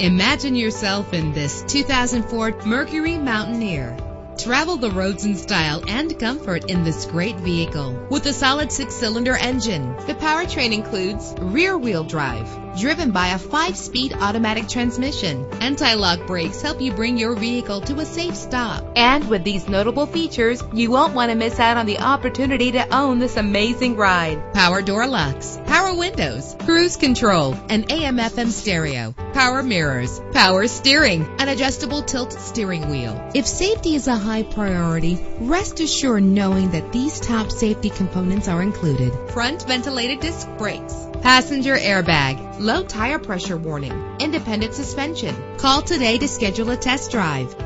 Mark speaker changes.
Speaker 1: Imagine yourself in this 2004 Mercury Mountaineer. Travel the roads in style and comfort in this great vehicle. With a solid six-cylinder engine, the powertrain includes rear-wheel drive, driven by a five-speed automatic transmission. Anti-lock brakes help you bring your vehicle to a safe stop. And with these notable features, you won't want to miss out on the opportunity to own this amazing ride. Power door locks, power windows, cruise control, and AM/FM stereo, power mirrors, power steering, an adjustable tilt steering wheel. If safety is a high priority, rest assured knowing that these top safety components are included. Front ventilated disc brakes, passenger airbag, low tire pressure warning, independent suspension. Call today to schedule a test drive.